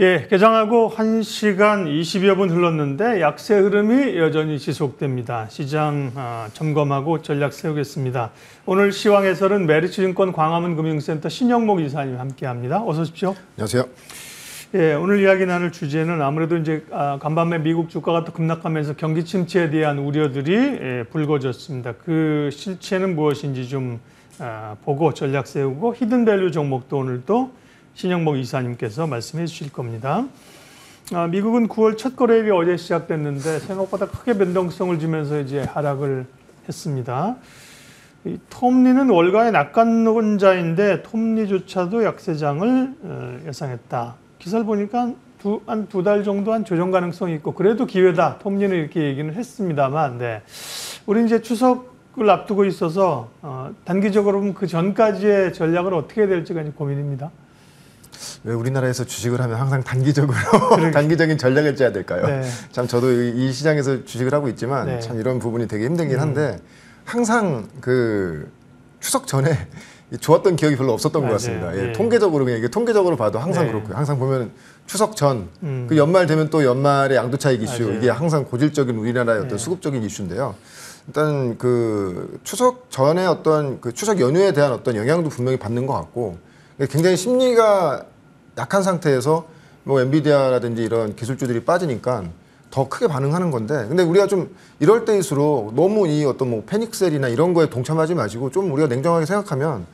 예, 개장하고 1시간 20여 분 흘렀는데 약세 흐름이 여전히 지속됩니다. 시장 아, 점검하고 전략 세우겠습니다. 오늘 시황 해설은 메리츠증권 광화문 금융센터 신영목 이사님 함께합니다. 어서 오십시오. 안녕하세요. 예, 오늘 이야기 나눌 주제는 아무래도 이제 아, 간밤에 미국 주가가 또 급락하면서 경기 침체에 대한 우려들이 예, 불거졌습니다. 그 실체는 무엇인지 좀 아, 보고 전략 세우고 hidden value 종목도 오늘 또 신영목 이사님께서 말씀해 주실 겁니다. 아, 미국은 9월 첫 거래일이 어제 시작됐는데 생각보다 크게 변동성을 주면서 이제 하락을 했습니다. 이 톱니는 월가의 낙관론자인데 톱니조차도 약세장을 어, 예상했다. 기사를 보니까 한두 달 정도 한 조정 가능성이 있고 그래도 기회다. 톱니는 이렇게 얘기는 했습니다만, 네. 우리 이제 추석을 앞두고 있어서 어, 단기적으로 보면 그 전까지의 전략을 어떻게 될지가 고민입니다. 왜 우리나라에서 주식을 하면 항상 단기적으로 단기적인 전략을 짜야 될까요? 네. 참 저도 이 시장에서 주식을 하고 있지만 네. 참 이런 부분이 되게 힘들긴 한데 항상 그 추석 전에 이 좋았던 기억이 별로 없었던 맞아요. 것 같습니다. 예, 예. 통계적으로 그냥 이게 통계적으로 봐도 항상 네. 그렇고요. 항상 보면 추석 전, 음. 그 연말 되면 또 연말의 양도차익 이슈 맞아요. 이게 항상 고질적인 우리나라의 어떤 네. 수급적인 이슈인데요. 일단 그 추석 전에 어떤 그 추석 연휴에 대한 어떤 영향도 분명히 받는 것 같고 굉장히 심리가 약한 상태에서 뭐 엔비디아라든지 이런 기술주들이 빠지니까 더 크게 반응하는 건데 근데 우리가 좀 이럴 때일수록 너무 이 어떤 뭐 panic sell이나 이런 거에 동참하지 마시고 좀 우리가 냉정하게 생각하면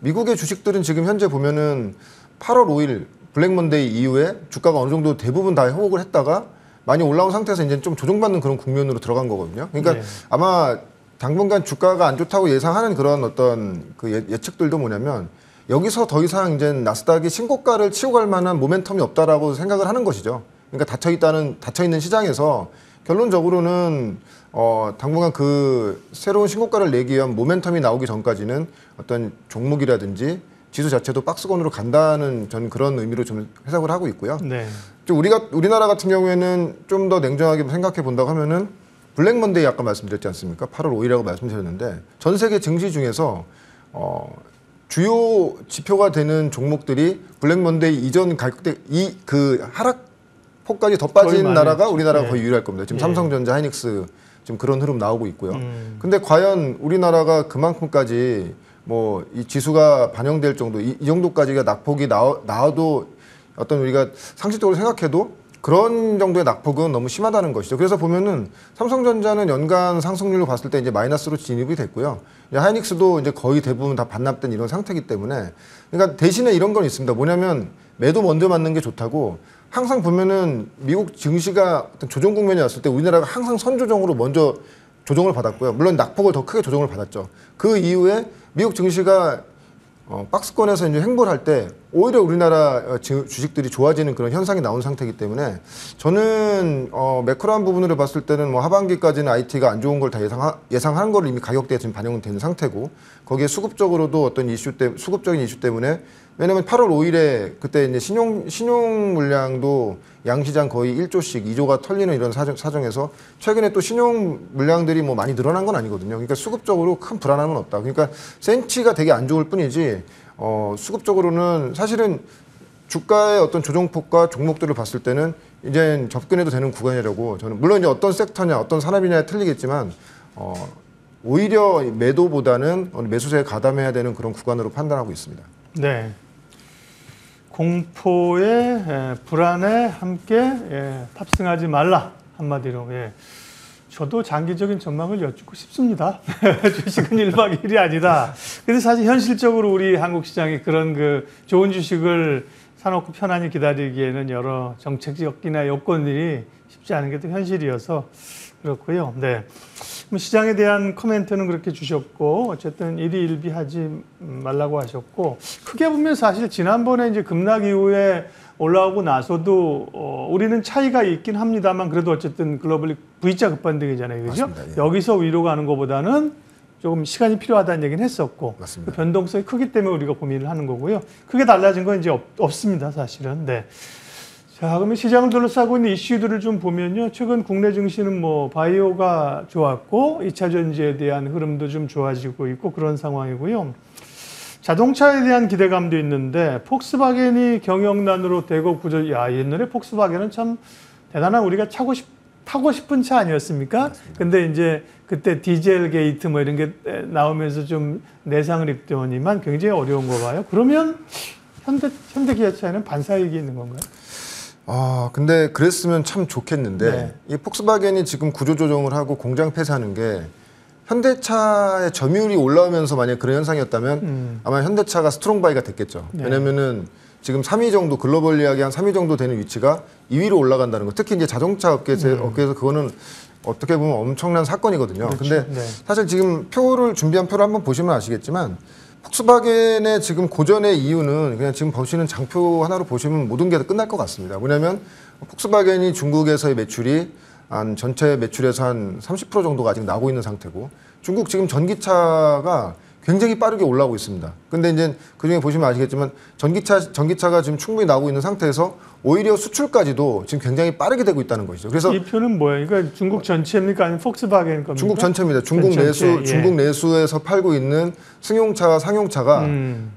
미국의 주식들은 지금 현재 보면은 8월 5일 블랙먼데이 이후에 주가가 어느 정도 대부분 다 회복을 했다가 많이 올라온 상태에서 이제 좀 조정받는 그런 국면으로 들어간 거거든요. 그러니까 네. 아마 당분간 주가가 안 좋다고 예상하는 그런 어떤 그 예- 예측들도 뭐냐면 여기서 더 이상 이제 나스닥이 신고가를 치고 갈 만한 모멘텀이 없다라고 생각을 하는 것이죠. 그러니까 닫혀 있다는 닫혀 있는 시장에서 결론적으로는 어 당분간 그 새로운 신고가를 내기 위한 모멘텀이 나오기 전까지는 어떤 종목이라든지 지수 자체도 박스권으로 간다는 전 그런 의미로 좀 해석을 하고 있고요. 네. 좀 우리가 우리나라 같은 경우에는 좀 더 냉정하게 생각해 본다고 하면은 블랙 먼데이 아까 말씀드렸지 않습니까? 8월 5일이라고 말씀드렸는데 전 세계 증시 중에서 어 주요 지표가 되는 종목들이 블랙 먼데이 이전 가격대 이 그 하락 폭까지 더 빠진 나라가. 우리나라가 예. 거의 유일할 겁니다. 지금 예. 삼성전자, 하이닉스 지금 그런 흐름 나오고 있고요. 음. 근데 과연 우리나라가 그만큼까지 뭐 이 지수가 반영될 정도 이, 이 정도까지가 낙폭이 나와, 나와도 어떤 우리가 상식적으로 생각해도 그런 정도의 낙폭은 너무 심하다는 것이죠. 그래서 보면은 삼성전자는 연간 상승률로 봤을 때 이제 마이너스로 진입이 됐고요. 하이닉스도 이제 거의 대부분 다 반납된 이런 상태이기 때문에 그러니까 대신에 이런 건 있습니다. 뭐냐면 매도 먼저 맞는 게 좋다고 항상 보면은 미국 증시가 어떤 조정 국면이 왔을 때 우리나라가 항상 선조정으로 먼저 조정을 받았고요. 물론 낙폭을 더 크게 조정을 받았죠. 그 이후에 미국 증시가 어, 박스권에서 이제 횡보를 할 때 오히려 우리나라 어, 주- 주식들이 좋아지는 그런 현상이 나온 상태이기 때문에 저는 어, 매크로한 부분으로 봤을 때는 뭐 하반기까지는 IT가 안 좋은 걸 다 예상 예상한 걸 이미 가격대에 지금 반영된 상태고 거기에 수급적으로도 어떤 이슈 때 수급적인 이슈 때문에 왜냐면 8월 5일에 그때 이제 신용 신용 물량도 양시장 거의 1조씩 2조가 털리는 이런 사정, 사정에서 최근에 또 신용 물량들이 뭐 많이 늘어난 건 아니거든요. 그러니까 수급적으로 큰 불안함은 없다. 그러니까 센치가 되게 안 좋을 뿐이지 어, 수급적으로는 사실은 주가의 어떤 조정폭과 종목들을 봤을 때는 이제 접근해도 되는 구간이라고 저는 물론 이제 어떤 섹터냐 어떤 산업이냐에 틀리겠지만 어, 오히려 매도보다는 매수세에 가담해야 되는 그런 구간으로 판단하고 있습니다. 네. 공포에 예, 불안에 함께 예, 탑승하지 말라 한마디로 예. 저도 장기적인 전망을 여쭙고 싶습니다. 주식은 1박 2일이 아니다. 근데 사실 현실적으로 우리 한국 시장이 그런 그 좋은 주식을 사놓고 편안히 기다리기에는 여러 정책적이나 요건들이 쉽지 않은 게 또 현실이어서 그렇고요. 네. 뭐 시장에 대한 코멘트는 그렇게 주셨고 어쨌든 일희일비하지 말라고 하셨고 크게 보면 사실 지난번에 이제 급락 이후에 올라오고 나서도 어, 우리는 차이가 있긴 합니다만 그래도 어쨌든 글로벌리 V자 급반등이잖아요, 그죠? 맞습니다. 예. 여기서 위로 가는 것보다는 조금 시간이 필요하다는 얘기는 했었고. 그 변동성이 크기 때문에 우리가 고민을 하는 거고요. 크게 달라진 건 이제 없, 없습니다, 사실은. 네. 자, 그러면 시장을 둘러싸고 있는 이슈들을 좀 보면요. 최근 국내 증시는 뭐 바이오가 좋았고 2차 전지에 대한 흐름도 좀 좋아지고 있고 그런 상황이고요. 자동차에 대한 기대감도 있는데 폭스바겐이 경영난으로 대거 구조. 야 옛날에 폭스바겐은 참 대단한 우리가 차고 싶 타고 싶은 차 아니었습니까? 근데 이제 그때 디젤 게이트 뭐 이런 게 나오면서 좀 내상을 입더니만 굉장히 어려운 거 봐요. 그러면 현대 현대 기아차에는 반사이익이 있는 건가요? 아 근데 그랬으면 참 좋겠는데 네. 이 폭스바겐이 지금 구조 조정을 하고 공장 폐쇄하는 게 현대차의 점유율이 올라오면서 만약 그런 현상이었다면 음. 아마 현대차가 strong buy가 됐겠죠. 네. 왜냐면은 지금 3위 정도 globally하게 한 3위 정도 되는 위치가 2위로 올라간다는 거. 특히 이제 자동차 업계에서, 업계에서 그거는 어떻게 보면 엄청난 사건이거든요. 음. 그렇죠. 근데 네. 사실 지금 표를 준비한 표를 한번 보시면 아시겠지만 폭스바겐의 지금 고전의 이유는 그냥 지금 보시는 장표 하나로 보시면 모든 게 다 끝날 것 같습니다. 뭐냐면 폭스바겐이 중국에서의 매출이 한 전체 매출에서 한 30% 정도가 아직 나고 있는 상태고 중국 지금 전기차가 굉장히 빠르게 올라오고 있습니다. 근데 이제 그 중에 보시면 아시겠지만 전기차 전기차가 지금 충분히 나오고 있는 상태에서 오히려 수출까지도 지금 굉장히 빠르게 되고 있다는 것이죠. 그래서 이 표는 뭐예요? 그러니까 중국 전체입니까 아니면 폭스바겐 겁니까? 중국 전체입니다. 중국 전체, 내수 예. 중국 내수에서 팔고 있는 승용차와 상용차가 음.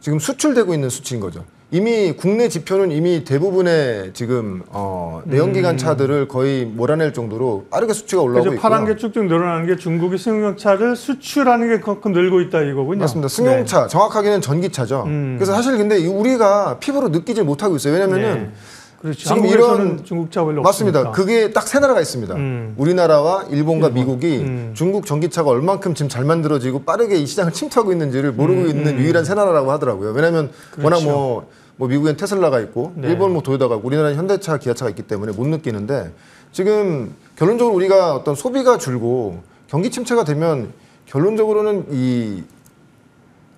지금 수출되고 있는 수치인 거죠. 이미 국내 지표는 이미 대부분의 지금 어, 내연기관 차들을 거의 몰아낼 정도로 빠르게 수치가 올라오고 있고요. 파란 게 쭉쭉 늘어나는 게 중국이 승용차를 수출하는 게 그만큼 늘고 있다 이거군요. 맞습니다. 승용차 정확하게는 전기차죠. 네. 음. 그래서 사실 근데 이 우리가 피부로 느끼질 못하고 있어요. 왜냐면은 네. 그렇죠. 지금 이런- 중국 차 별로 맞습니다. 없으니까. 그게 딱 세 나라가 있습니다. 음. 우리나라와 일본과 미국이 음. 중국 전기차가 얼만큼 지금 잘 만들어지고 빠르게 이 시장을 침투하고 있는지를 모르고 음, 있는 유일한 세 나라라고 하더라고요. 왜냐하면 워낙 뭐, 뭐 미국엔 테슬라가 있고 네. 일본 뭐 도요타가 있고 우리나라는 현대차, 기아차가 있기 때문에 못 느끼는데 지금 결론적으로 우리가 어떤 소비가 줄고 경기 침체가 되면 결론적으로는 이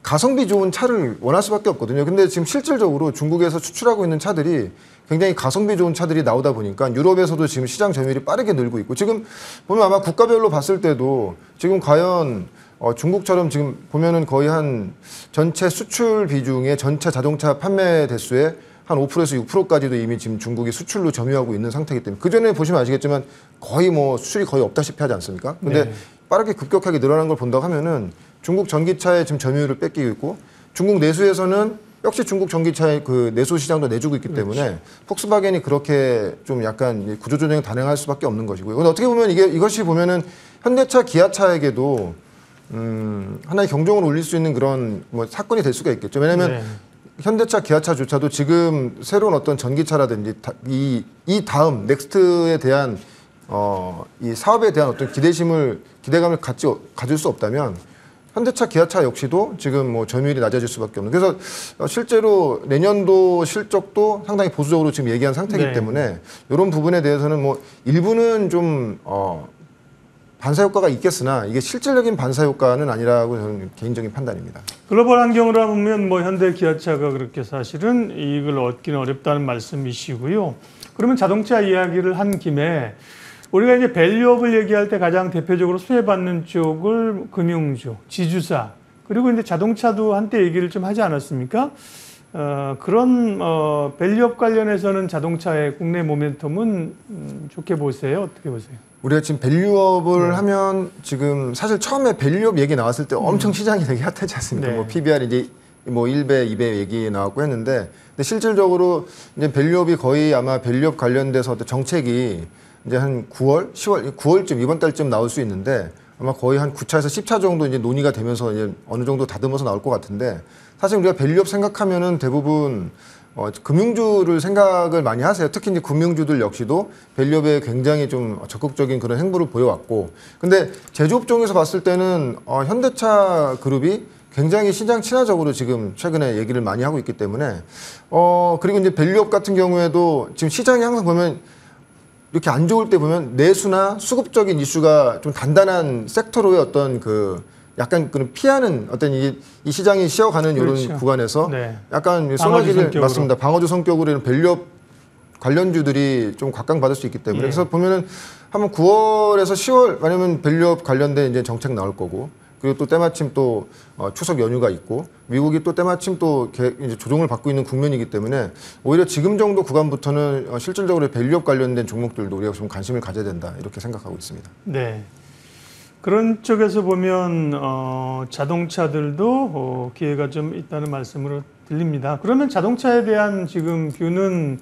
가성비 좋은 차를 원할 수밖에 없거든요. 근데 지금 실질적으로 중국에서 수출하고 있는 차들이 굉장히 가성비 좋은 차들이 나오다 보니까 유럽에서도 지금 시장 점유율이 빠르게 늘고 있고 지금 보면 아마 국가별로 봤을 때도 지금 과연 어, 중국처럼 지금 보면은 거의 한 전체 수출 비중의 전체 자동차 판매 대수의 한 5%에서 6%까지도 이미 지금 중국이 수출로 점유하고 있는 상태이기 때문에 그 전에 보시면 아시겠지만 거의 뭐 수출이 거의 없다시피 하지 않습니까? 근데 네. 빠르게 급격하게 늘어난 걸 본다고 하면은 중국 전기차의 지금 점유율을 뺏기고 있고 중국 내수에서는 역시 중국 전기차의 그 내수 시장도 내주고 있기 때문에 폭스바겐이 그렇게 좀 약간 이 구조조정이 단행할 수밖에 없는 것이고요. 근데 어떻게 보면 이게 이것이 보면은 현대차, 기아차에게도 음, 하나의 경종을 울릴 수 있는 그런 뭐 사건이 될 수가 있겠죠. 왜냐하면 네. 현대차, 기아차조차도 지금 새로운 어떤 전기차라든지 다- 이, 이 다음 next에 대한 어, 이 사업에 대한 어떤 기대심을 기대감을 갖지 가질 수 없다면 현대차, 기아차 역시도 지금 뭐 점유율이 낮아질 수밖에 없는. 그래서 어, 실제로 내년도 실적도 상당히 보수적으로 지금 얘기한 상태이기 네. 때문에 이런 부분에 대해서는 뭐 일부는 좀 어, 반사 효과가 있겠으나 이게 실질적인 반사 효과는 아니라고 저는 개인적인 판단입니다. 글로벌 환경으로 보면 뭐 현대 기아차가 그렇게 사실은 이익을 얻기는 어렵다는 말씀이시고요. 그러면 자동차 이야기를 한 김에 우리가 이제 value up을 얘기할 때 가장 대표적으로 수혜받는 쪽을 금융주, 지주사 그리고 이제 자동차도 한때 얘기를 좀 하지 않았습니까? 어, 그런 어, value up 관련해서는 자동차의 국내 모멘텀은 음, 좋게 보세요. 어떻게 보세요? 우리가 지금 value up을 하면 지금 사실 처음에 value up 얘기 나왔을 때 엄청 시장이 되게 hot하지 않습니까? 네. 뭐 PBR 이제 뭐 1배, 2배 얘기 나왔고 했는데 근데 실질적으로 이제 value up이 거의 아마 value up 관련돼서 정책이 이제 한 9월, 10월, 9월쯤 이번 달쯤 나올 수 있는데 아마 거의 한 9차에서 10차 정도 이제 논의가 되면서 이제 어느 정도 다듬어서 나올 것 같은데 사실 우리가 value up 생각하면은 대부분 어, 금융주를 생각을 많이 하세요. 특히 이제 금융주들 역시도 value up에 굉장히 좀 적극적인 그런 행보를 보여왔고. 근데 제조업종에서 봤을 때는 어, 현대차 그룹이 굉장히 시장 친화적으로 지금 최근에 얘기를 많이 하고 있기 때문에 어, 그리고 이제 value up 같은 경우에도 지금 시장이 항상 보면 이렇게 안 좋을 때 보면 내수나 수급적인 이슈가 좀 단단한 섹터로의 어떤 그 약간 그런 피하는 어떤 이, 이 시장이 쉬어가는 이런 그렇죠. 구간에서 네. 약간 성격으로. 맞습니다. 방어주 성격으로 이런 value up 관련주들이 좀 각광받을 수 있기 때문에 예. 그래서 보면은 한번 9월에서 10월 왜냐면 value up 관련된 이제 정책 나올 거고 그리고 또 때마침 또 어, 추석 연휴가 있고 미국이 또 때마침 또 개- 이제 조정을 받고 있는 국면이기 때문에 오히려 지금 정도 구간부터는 어, 실질적으로 value up 관련된 종목들도 우리가 좀 관심을 가져야 된다 이렇게 생각하고 있습니다. 네. 그런 쪽에서 보면 어, 자동차들도 어, 기회가 좀 있다는 말씀으로 들립니다. 그러면 자동차에 대한 지금 view는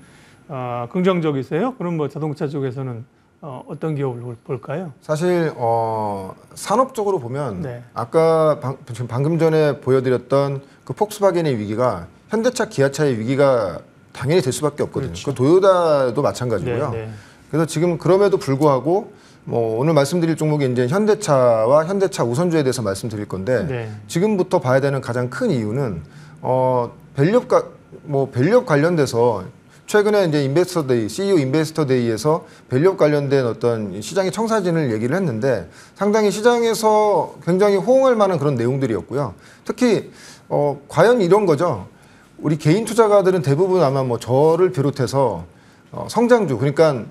어, 긍정적이세요? 그럼 뭐 자동차 쪽에서는 어, 어떤 기업을 볼- 볼까요? 사실 어, 산업적으로 보면 네. 아까 방, 지금 방금 전에 보여드렸던 그 폭스바겐의 위기가 현대차, 기아차의 위기가 당연히 될 수밖에 없거든요. 그렇죠. 그 도요다도 마찬가지고요. 네, 네. 그래서 지금 그럼에도 불구하고 뭐 오늘 말씀드릴 종목이 이제 현대차와 현대차 우선주에 대해서 말씀드릴 건데 네. 지금부터 봐야 되는 가장 큰 이유는 어 value가 뭐 value up 관련돼서 최근에 이제 인베스터 데이, CEO 인베스터 데이에서 밸류업 관련된 어떤 시장의 청사진을 얘기를 했는데 상당히 시장에서 굉장히 호응할 만한 그런 내용들이었고요. 특히 어 과연 이런 거죠. 우리 개인 투자가들은 대부분 아마 뭐 저를 비롯해서 어 성장주 그러니까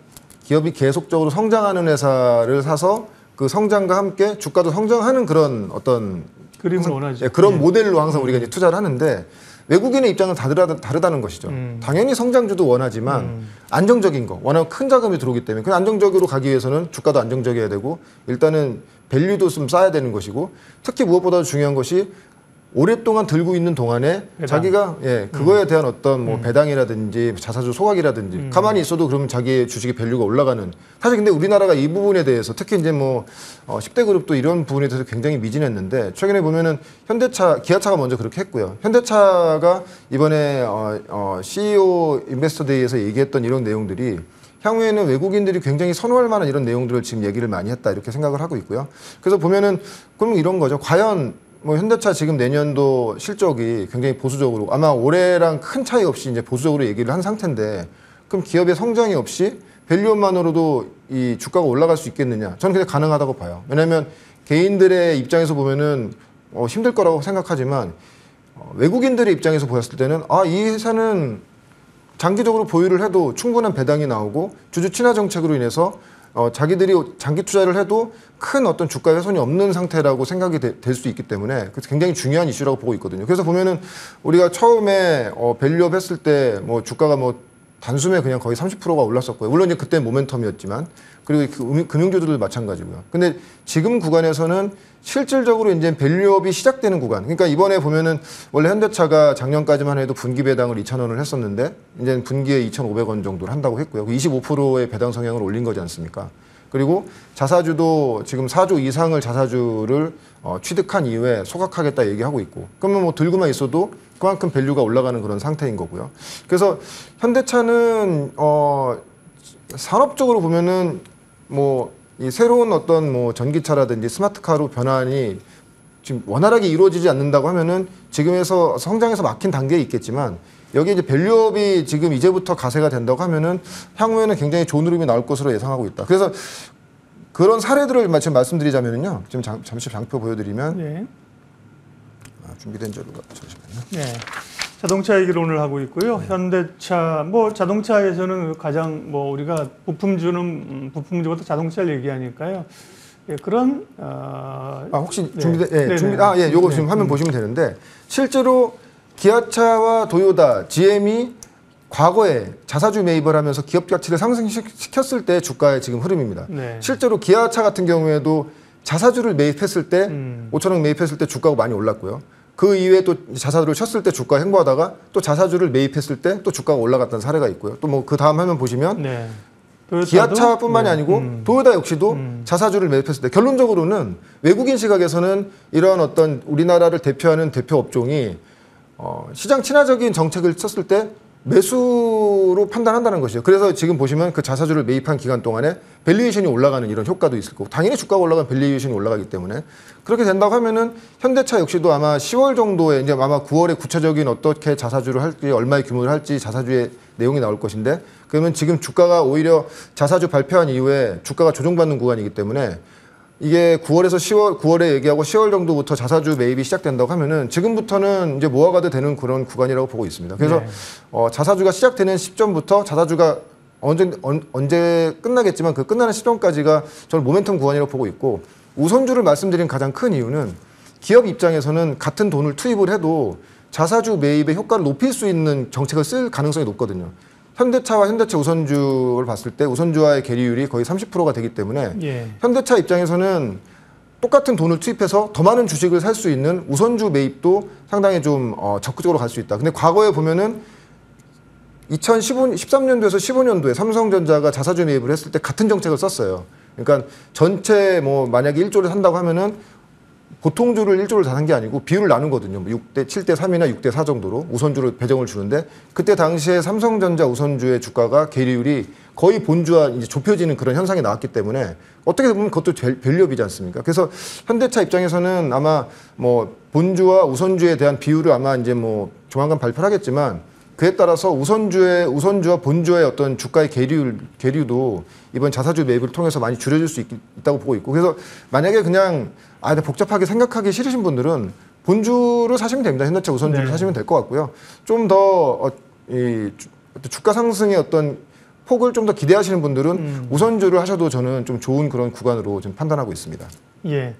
기업이 계속적으로 성장하는 회사를 사서 그 성장과 함께 주가도 성장하는 그런 어떤 그림을 항상- 원하죠. 예, 그런 네. 모델로 항상 우리가 이제 투자를 하는데 외국인의 입장은 다르다, 다르다는 것이죠. 음. 당연히 성장주도 원하지만 음. 안정적인 거, 워낙 큰 자금이 들어오기 때문에 그 안정적으로 가기 위해서는 주가도 안정적이어야 되고 일단은 value도 좀 쌓아야 되는 것이고 특히 무엇보다 중요한 것이 오랫동안 들고 있는 동안에 배당. 자기가 예 그거에 대한 어떤 뭐 배당이라든지 자사주 소각이라든지 음. 가만히 있어도 그러면 자기의 주식의 value가 올라가는 사실 근데 우리나라가 이 부분에 대해서 특히 이제 뭐 어, 10대 그룹도 이런 부분에 대해서 굉장히 미진했는데 최근에 보면은 현대차 기아차가 먼저 그렇게 했고요 현대차가 이번에 어, 어, CEO Investor Day에서 얘기했던 이런 내용들이 향후에는 외국인들이 굉장히 선호할 만한 이런 내용들을 지금 얘기를 많이 했다 이렇게 생각을 하고 있고요. 그래서 보면은 그럼 이런 거죠. 과연 뭐 현대차 지금 내년도 실적이 굉장히 보수적으로 아마 올해랑 큰 차이 없이 이제 보수적으로 얘기를 한 상태인데 그럼 기업의 성장이 없이 value-up만으로도 이 주가가 올라갈 수 있겠느냐? 저는 그냥 가능하다고 봐요. 왜냐하면 개인들의 입장에서 보면은 어, 힘들 거라고 생각하지만 어, 외국인들의 입장에서 보였을 때는 아 이 회사는 장기적으로 보유를 해도 충분한 배당이 나오고 주주 친화 정책으로 인해서 어, 자기들이 장기 투자를 해도 큰 어떤 주가 훼손이 없는 상태라고 생각이 될 수 있기 때문에 그래서 굉장히 중요한 이슈라고 보고 있거든요. 그래서 보면은 우리가 처음에 어, 밸류업 했을 때 뭐 주가가 뭐 단숨에 그냥 거의 30%가 올랐었고요. 물론 이제 그때 모멘텀이었지만 그리고 그 음- 금융주들도 마찬가지고요. 근데 지금 구간에서는 실질적으로 이제 value-up이 시작되는 구간. 그러니까 이번에 보면은 원래 현대차가 작년까지만 해도 분기 배당을 2,000원을 했었는데 이제 분기에 2,500원 정도를 한다고 했고요. 그 25%의 배당 성향을 올린 거지 않습니까? 그리고 자사주도 지금 4조 이상을 자사주를 어, 취득한 이후에 소각하겠다 얘기하고 있고 그러면 뭐 들고만 있어도 그만큼 value가 올라가는 그런 상태인 거고요. 그래서 현대차는 어, 산업적으로 보면은 뭐 이 새로운 어떤 뭐 전기차라든지 스마트카로 변환이 지금 원활하게 이루어지지 않는다고 하면은 지금에서 성장에서 막힌 단계에 있겠지만 여기 이제 밸류업이 지금 이제부터 가세가 된다고 하면은 향후에는 굉장히 좋은 흐름이 나올 것으로 예상하고 있다. 그래서 그런 사례들을 지금 말씀드리자면은요. 지금 잠, 잠시 장표 보여드리면 네. 아, 준비된 자료가 잠시만요. 네. 자동차 얘기를 오늘 하고 있고요. 현대차 뭐 자동차에서는 가장 뭐 우리가 부품주는 음, 부품주부터 자동차를 얘기하니까요. 예, 그런 어, 아 혹시 네. 준비된 예, 네네. 준비 아 예, 요거 네. 지금 화면 보시면 되는데 실제로 기아차와 도요다, GM이 과거에 자사주 매입을 하면서 기업 가치를 상승시켰을 때 주가의 지금 흐름입니다. 네. 실제로 기아차 같은 경우에도 자사주를 매입했을 때 음. 5천 원 매입했을 때 주가가 많이 올랐고요. 그 이후에 또 자사주를 쳤을 때 주가 행보하다가 또 자사주를 매입했을 때 또 주가가 올라갔던 사례가 있고요. 또 뭐 그 다음 화면 보시면 네. 기아차뿐만이 네. 아니고 음. 도요타 역시도 음. 자사주를 매입했을 때 결론적으로는 외국인 시각에서는 이러한 어떤 우리나라를 대표하는 대표 업종이 어, 시장 친화적인 정책을 썼을 때 매수로 판단한다는 것이죠. 그래서 지금 보시면 그 자사주를 매입한 기간 동안에 valuation이 올라가는 이런 효과도 있을 거고 당연히 주가가 올라가면 valuation이 올라가기 때문에 그렇게 된다고 하면은 현대차 역시도 아마 10월 정도에 이제 아마 9월에 구체적인 어떻게 자사주를 할지 얼마의 규모를 할지 자사주의 내용이 나올 것인데 그러면 지금 주가가 오히려 자사주 발표한 이후에 주가가 조정받는 구간이기 때문에 이게 9월에서 10월, 9월에 얘기하고 10월 정도부터 자사주 매입이 시작된다고 하면은 지금부터는 이제 모아가도 되는 그런 구간이라고 보고 있습니다. 그래서 네. 어, 자사주가 시작되는 시점부터 자사주가 언제 언, 언제 끝나겠지만 그 끝나는 시점까지가 저는 모멘텀 구간이라고 보고 있고 우선주를 말씀드린 가장 큰 이유는 기업 입장에서는 같은 돈을 투입을 해도 자사주 매입의 효과를 높일 수 있는 정책을 쓸 가능성이 높거든요. 현대차와 현대차 우선주를 봤을 때 우선주와의 계리율이 거의 30%가 되기 때문에 예. 현대차 입장에서는 똑같은 돈을 투입해서 더 많은 주식을 살 수 있는 우선주 매입도 상당히 좀 어, 적극적으로 갈 수 있다. 근데 과거에 보면은 2015, 13년도에서 15년도에 삼성전자가 자사주 매입을 했을 때 같은 정책을 썼어요. 그러니까 전체 뭐 만약에 1조를 산다고 하면은 보통주를 1조를 다 산 게 아니고 비율을 나누거든요. 뭐 6대 7대 3이나 6대 4 정도로 우선주를 배정을 주는데 그때 당시에 삼성전자 우선주의 주가가 괴리율이 거의 본주와 이제 좁혀지는 그런 현상이 나왔기 때문에 어떻게 보면 그것도 val- value-up이지 않습니까? 그래서 현대차 입장에서는 아마 뭐 본주와 우선주에 대한 비율을 아마 이제 뭐 조만간 발표를 하겠지만 그에 따라서 우선주의 우선주와 본주의 어떤 주가의 괴리 괴리도 이번 자사주 매입을 통해서 많이 줄여질 수 있, 다고 보고 있고 그래서 만약에 그냥 아 복잡하게 생각하기 싫으신 분들은 본주를 사시면 됩니다 현대차 우선주를 네. 사시면 될 것 같고요 좀더 어, 이 주- 어떤 주가 상승의 어떤 폭을 좀 더 기대하시는 분들은 음. 우선주를 하셔도 저는 좀 좋은 그런 구간으로 좀 판단하고 있습니다. 예.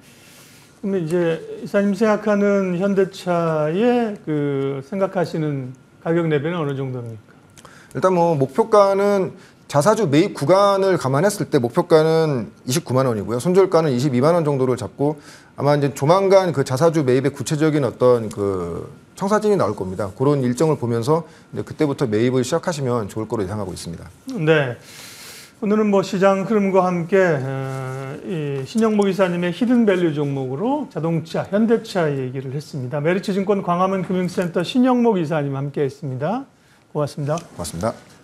그러면 이제 이사님 생각하는 현대차의 그 생각하시는 가격 레벨은 어느 정도입니까? 일단 뭐 목표가는 자사주 매입 구간을 감안했을 때 목표가는 29만 원이고요. 손절가는 22만 원 정도를 잡고 아마 이제 조만간 그 자사주 매입의 구체적인 어떤 그 청사진이 나올 겁니다. 그런 일정을 보면서 이제 그때부터 매입을 시작하시면 좋을 거로 예상하고 있습니다. 네. 오늘은 뭐 시장 흐름과 함께 어, 이 신영목 이사님의 히든밸류 종목으로 자동차, 현대차 얘기를 했습니다. 메리츠증권 광화문 금융센터 신영목 이사님 함께했습니다. 고맙습니다. 고맙습니다.